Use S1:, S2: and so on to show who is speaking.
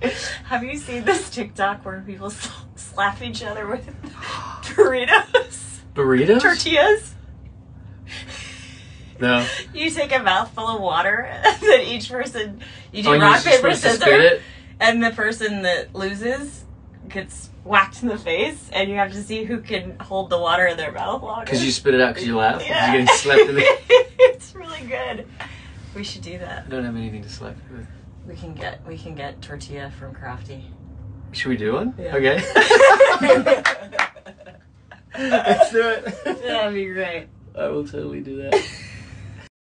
S1: Have you seen this TikTok where people slap each other with Doritos?
S2: Burritos?
S1: Tortillas?
S2: No.
S1: You take a mouthful of water, and then each person, you do
S2: Oh,
S1: rock, paper,
S2: supposed to spit
S1: scissors, and the person that loses gets whacked in the face, and you have to see who can hold the water in their mouth longer.
S2: Because you spit it out because you laugh?
S1: Yeah.
S2: You're getting slapped in the...
S1: it's really good. We should do that.
S2: I don't have anything to slap you with.
S1: We can get we can get tortilla from Crafty.
S2: Should we do one?
S1: Yeah.
S2: Okay. Let's do it.
S1: That'd be great.
S2: I will totally do that.